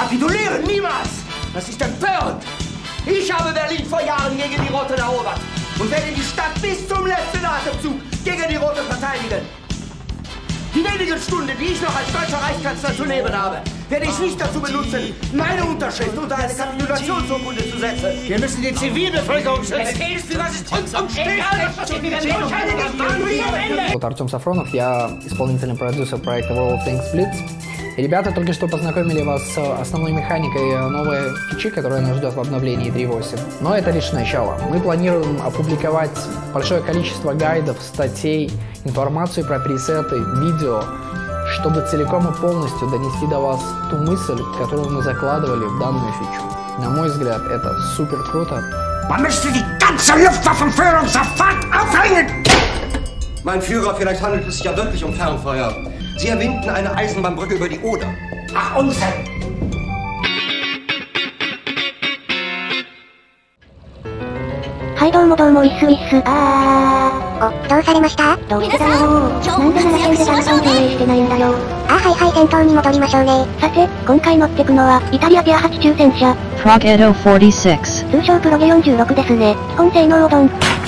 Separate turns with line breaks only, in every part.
Kapitulieren niemals! Das ist empörend! Ich habe Berlin vor Jahren gegen die Roten erobert und werde die Stadt bis zum letzten Atemzug gegen die Roten verteidigen. Die wenigen Stunden, die ich noch als deutscher Reichskanzler zu nehmen habe, werde ich nicht dazu benutzen, meine Unterschrift unter eine Kapitulationsurkunde zu setzen. Wir müssen die Zivilbevölkerung schützen. Erzählst du, was ist uns
Вот Артем Сафронов, я исполнительный продюсер проекта World of Tanks Blitz. Ребята только что познакомили вас с основной механикой новой фичи, которая нас ждет в обновлении 3.8. Но это лишь начало. Мы планируем опубликовать большое количество гайдов, статей, информацию про пресеты, видео, чтобы целиком и полностью донести до вас ту мысль, которую мы закладывали в данную фичу. На мой взгляд, это супер круто.
Man müsste!
Mein Führer, vielleicht handelt es sich ja wirklich um Fernfeuer. Sie erwinden eine Eisenbahnbrücke über die Oder.
Ach, Unsinn!
はいどうもどうもウィスウィス。あー。お、どうされましたどうしてだよー。なんで奈良県で弾丸上映してないんだよ。あーはいはい戦闘に戻りましょうね。さて、今回乗ってくのは、イタリアピア8抽戦車。
Frog Edo 46.
通称プロゲ46ですね。基本性能をドン。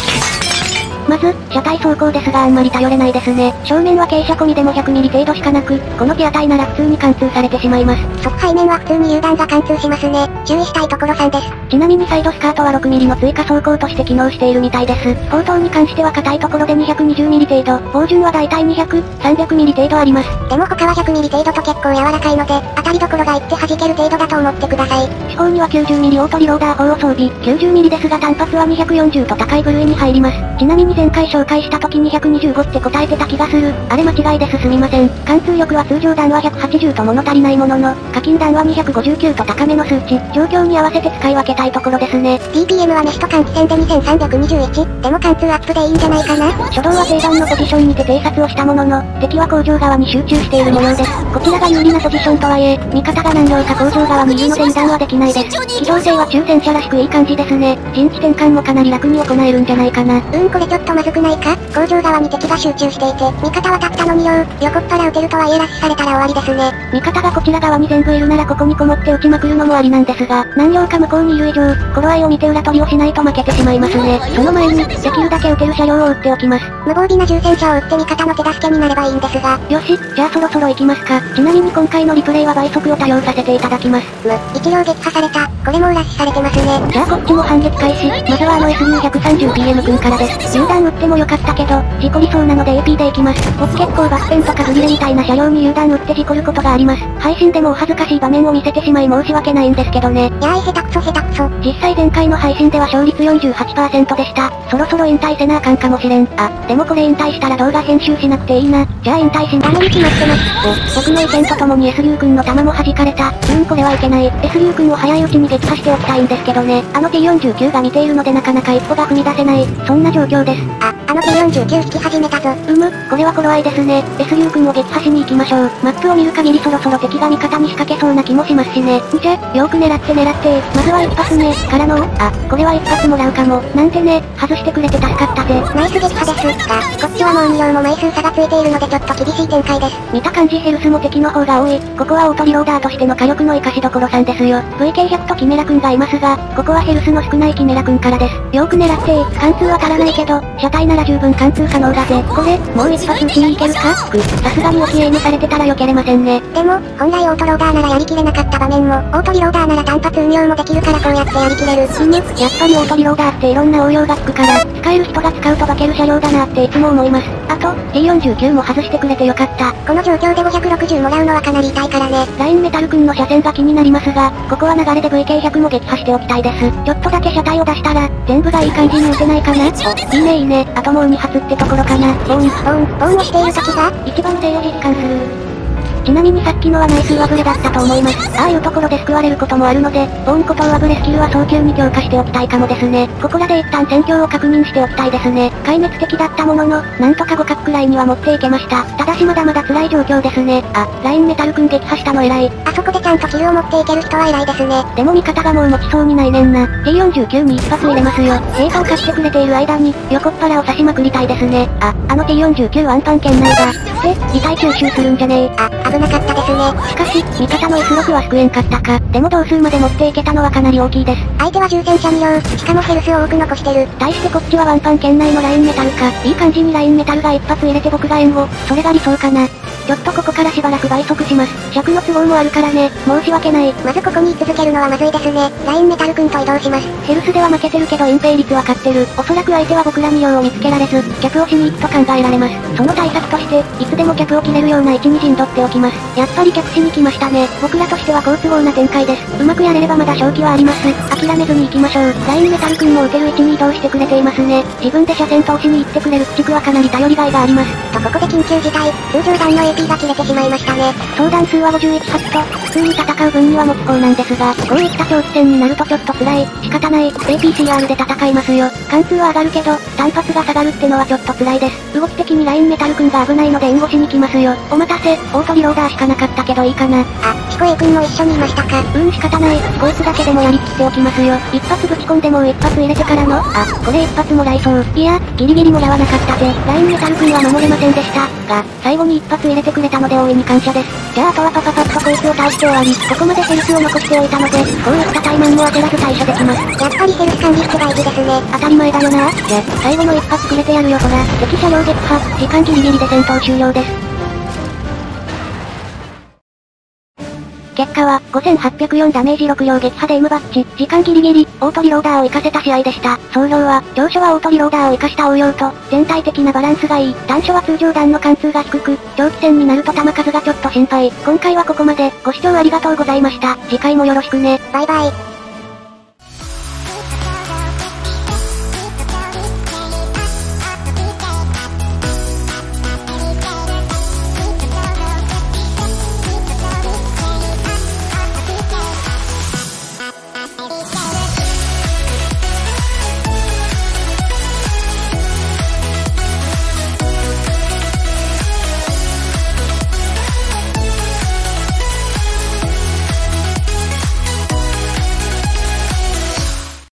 まず、車体走行ですがあんまり頼れないですね。正面は傾斜込みでも100ミリ程度しかなく、このピア体なら普通に貫通されてしまいます。側背面は普通に油断が貫通しますね。注意したいところ3です。ちなみにサイドスカートは6ミリの追加走行として機能しているみたいです。砲塔に関しては硬いところで220ミリ程度、砲順はだいたい200、300ミリ程度あります。でも他は100ミリ程度と結構柔らかいので、りどころがいって弾ける程度だと思ってください。四方には90ミリオートリローダー砲を装備、90ミリですが単発は240と高い部類に入ります。ちなみに前回紹介した時225って答えてた気がする。あれ間違いですすみません。貫通力は通常弾は180と物足りないものの、課金弾は259と高めの数値、状況に合わせて使い分けたいところですね。PPM はメシと換気扇で2321、でも貫通アップでいいんじゃないかな？初動は定番のポジションにて偵察をしたものの、敵は工場側に集中している模様です。こちらが有利なポジションとはいえ、味方が何両か工場側にいるので油断はできないです。機動性は抽選車らしくいい感じですね。陣地転換もかなり楽に行えるんじゃないかな。うんこれちょっとまずくないか？工場側に敵が集中していて、味方はたったの2両、横っ腹撃てるとはいえラッシュされたら終わりですね。味方がこちら側に全部いるならここにこもって撃ちまくるのもありなんですが、何両か向こうにいる以上、頃合いを見て裏取りをしないと負けてしまいますね。その前に、できるだけ撃てる車両を撃っておきます。無防備な重戦車を撃って味方の手助けになればいいんですが。よし、じゃあそろそろ行きますか。ちなみに今回のリプレイは倍速を多用させていただきます。む、一両撃破された。これもうラッシュされてますね。じゃあこっちも反撃開始。まずはあの SU130PM 君からです。榴弾撃ってもよかったけど、事故りそうなので AP で行きます。僕結構バッペンとかグリレみたいな車両に榴弾撃って事故ることがあります。配信でもお恥ずかしい場面を見せてしまい申し訳ないんですけどね。やーい下手くそ下手くそ。実際前回の配信では勝率48%でした。そろそろ引退せなあかんかもしれん。あ、でもこれ引退したら動画編集しなくていいな。じゃあ引退しダメに決まってます。お、僕の意見とともに SU 君の弾も弾かれた。うんこれはいけない。SU 君を早いうちに撃破しておきたいんですけどね。あの T49 が見ているのでなかなか一歩が踏み出せない。そんな状況です。あ、あの T49 引き始めたぞ。うむ、これは頃合いですね。SU 君を撃破しに行きましょう。マップを見る限りそろそろ敵が味方に仕掛けそうな気もしますしね。んじゃ、よーく狙って狙って、まずは一発目、からの、あ、これは一発もらうかも。なんてね、外してくれて助かったぜ。ナイス撃破ですが、こっちはもう2両も枚数差がついているのでちょっと厳しい展開です。見た感じヘルスも敵の方が多い。ここはトリローダーとしての火力の活かしどころさんですよ。VK100 とキメラ君がいますが、ここはヘルスの少ないキメラ君からです。よーく狙って、貫通は足らないけど、車体なら十分貫通可能だぜ。これ、もう一発撃ちに行けるか？く、さすがに沖エイムされてたら避けれませんね。でも、本来オートローダーならやりきれなかった場面も、オートリローダーなら単発運用もできるからこうやってやりきれる。やっぱりオートリローダーっていろんな応用がつくから、使える人が使うと化ける車両だなっていつも思います。あと、T49 も外してくれてよかった。この状況で560もらうのはかなり痛いからね。ラインメタル君の車線が気になりますが、ここは流れで VK100 も撃破しておきたいです。ちょっとだけ車体を出したら、全部がいい感じに撃てないかな？お、いいねいいね。あともう2発ってところかな。ボン、ボン、ボンをしている時が、一番静を実感する。ちなみにさっきのはナイス上振れだったと思います。ああいうところで救われることもあるので、ボンこと上振れスキルは早急に強化しておきたいかもですね。ここらで一旦戦況を確認しておきたいですね。壊滅的だったものの、なんとか互角くらいには持っていけました。ただしまだまだ辛い状況ですね。あ、ラインメタル君撃破したの偉い。あそこでちゃんとキルを持っていける人は偉いですね。でも味方がもう持ちそうにないねんな。T49 に一発入れますよ。映画を貸してくれている間に、横っ腹を刺しまくりたいですね。あ、あの T49 ワンパン圏内だ。で、遺体吸収するんじゃねえ。あ、
危なかったですね。
しかし、味方の F6 は救えんかったか。でも同数まで持っていけたのはかなり大きいです。
相手は重戦車2両、しかもヘルスを多く残してる。
対してこっちはワンパン圏内のラインメタルか。いい感じにラインメタルが一発入れて僕が援護。それが理想かな。ちょっとここからしばらく倍速します。尺の都合もあるからね、申し訳ない。
まずここに居続けるのはまずいですね。ラインメタル君と移動します。
ヘルスでは負けてるけど隠蔽率は勝ってる。おそらく相手は僕らに用を見つけられず、キャプをしに行くと考えられます。その対策として、いつでもキャプを切れるような位置に陣取っておきます。やっぱりキャプしに来ましたね。僕らとしては好都合な展開です。うまくやれればまだ勝機はあります。諦めずに行きましょう。ラインメタル君も打てる位置に移動してくれていますね。自分で車線通しに行ってくれる駆逐はかなり頼りがいがあります。
とここで緊急事態、通常弾の AP が切れてしまいましたね。
相談数は51発と、普通に戦う分には持ちこうなんですが、こういった長期戦になるとちょっと辛い、仕方ない、APCR で戦いますよ。貫通は上がるけど、単発が下がるってのはちょっと辛いです。動き的にラインメタル君が危ないので援護しに来ますよ。お待たせ、オートリローダーしかなかったけどいいかな。
あ、チコ A 君も一緒にいましたか？
うーん仕方ない、こいつだけでもやりきっておきますよ。一発ぶち込んでもう一発入れてからの、あ、これ一発もらいそう。いや、ギリギリもらわなかったぜ。ラインメタル君は守れませんでした。が、最後に一発入れてくれたので大いに感謝です。じゃああとはパパパッとこいつを倒して終わり。ここまでヘルスを残しておいたので、こういったタイマンも焦らず対処できます。
やっぱりヘルス管理って大事ですね。
当たり前だよな。じゃ、最後の一発くれてやるよほら。敵車両撃破、時間ギリギリで戦闘終了です。果は、5804ダメージ6両撃破で M バッチ、時間ギリギリ、オートリローダーを活かせた試合でした。総評は、長所はオートリローダーを活かした応用と、全体的なバランスがいい。短所は通常弾の貫通が低く、長期戦になると弾数がちょっと心配。今回はここまで、ご視聴ありがとうございました。次回もよろしくね。
バイバイ。